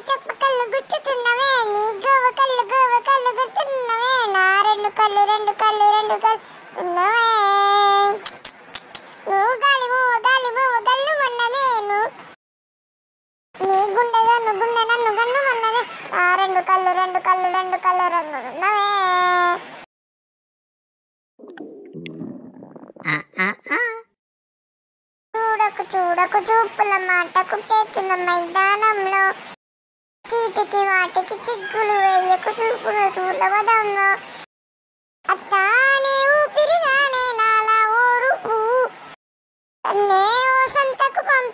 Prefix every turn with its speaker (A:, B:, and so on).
A: చేప కళ్ళు గుచ్చుతున్నవే నీ గోవ కళ్ళు గోవ కళ్ళు గుచ్చుతున్నవే నా రెండు కళ్ళు రెండు కళ్ళు రెండు కళ్ళు ఉన్నవే నువ్వు గాలి ఓ గాలి ఓ గల్లు మన్నదే నువ్వు నీ గుండె నన్ను గుండె నన్ను గన్ను మన్నదే ఆ రెండు కళ్ళు రెండు కళ్ళు రెండు కళ్ళు రెండు ఉన్నవే. చూడకు చూడకు చూపుల మాటకు చేతుల మైదానంలో వాటికి చిక్కులు వేయకు చూపుల చూడవదమ్మ. అత్తానే ఊపిరిగానే నాలా ఓరుకు తన్నే ఓ సంతకు పంప